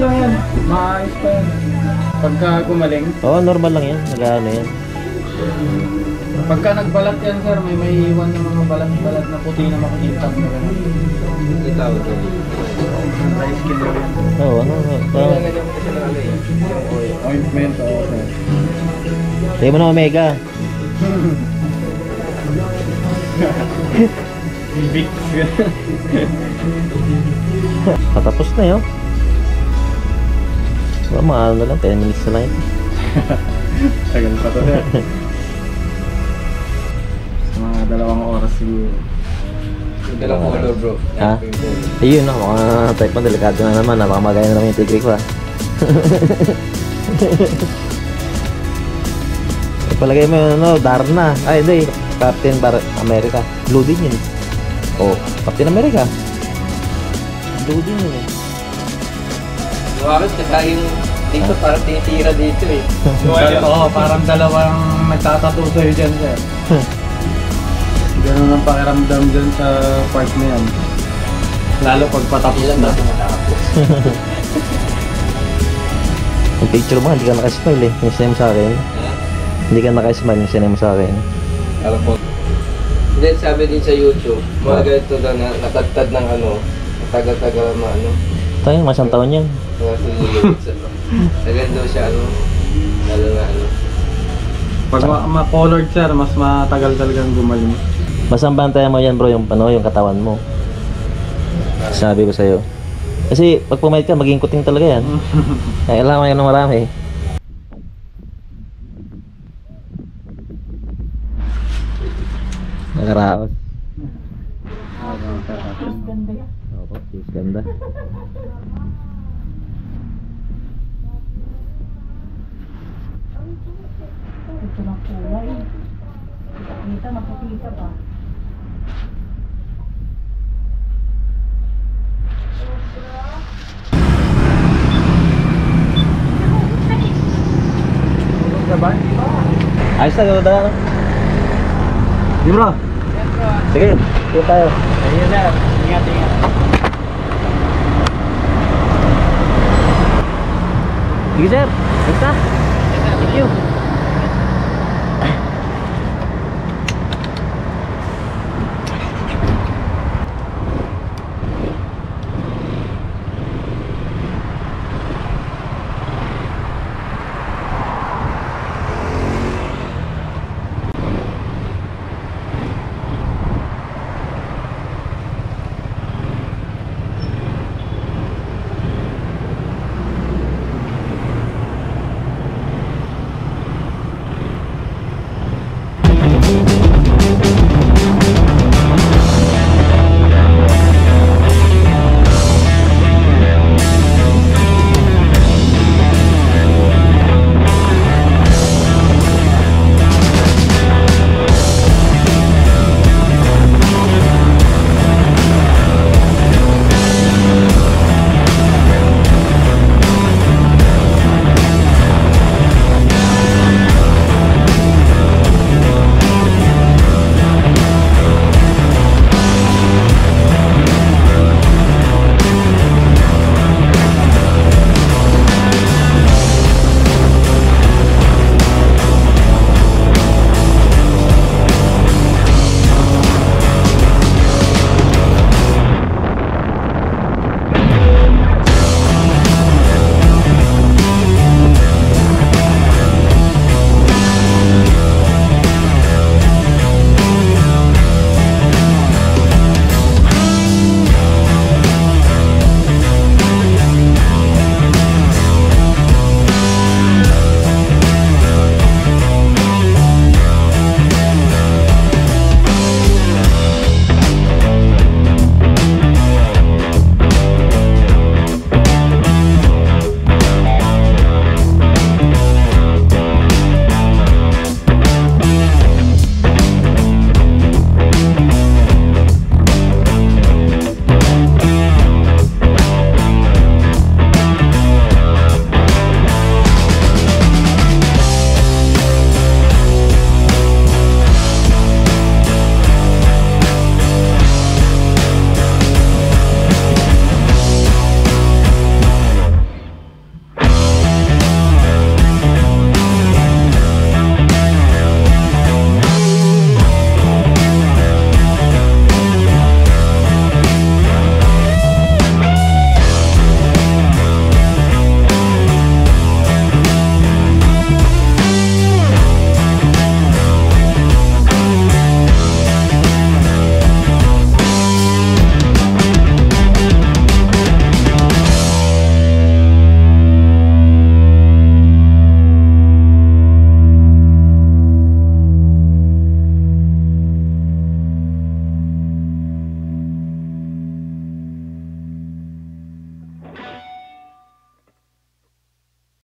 ayos pa yan. Pagka gumaling, Oo, normal lang yan. Nag-ano yan. pagka nagbalat yan sir, may may iwan ng mga balat-balat na puti na makikita mo na gano'n. Itawag ko. Dry skin daw yan. Oo, ano, ano. Parang, ano eh. Ointment, oo sir. Tayo mo na Omega. Vicks. Patapos na yun. Wala, mga ano na lang, 10 minutes na lang ito. Tagal pa to sir. Sa mga dalawang oras siguro. Yung dalang color bro. Ha? Ayun, no, mga type mo, delikado na naman. Napakamagaya na naman yung tigre ko, ah. Palagay mo yun, ano, Darna. Ay, hindi. Captain Bar America. Blue din yun. Oh, Captain America. Blue din yun, eh. Akin, tsaka yung dito parang tinitira dito eh. Oo, oh, parang dalawang nagtatato sa'yo dyan sir. Ganun ang pakiramdam dyan sa part na yan. Lalo pag patapos Ilan na. Yung picture mo, hindi ka nakasmile, eh. Yung sinema sa akin. Hindi ka nakasmile yung sinema sa akin. Alam ko. Then sabi din sa YouTube, mga ganito daw na natagtad ng ano, tagal-tagal na ano, Tayo, masang taon yan. mga sa Tagal daw siya ano, lalo na ano. Pag ma- ma-colored sir, mas matagal talagang gumaling. Masang bantayan mo yan bro, yung, ano, yung katawan mo. Sabi ko sa'yo. Kasi pag pumayat ka, maging kuting talaga yan. Kaya kailangan yan ng marami. Nakaraos. Opo, sis ganda. Ito ng kulay. Kita, makikita pa. Ayos na, gano'n na. Di bro? Sige, tuwa tayo. Ayun sir. Ingat, ingat. Sige sir, basta. Thank you.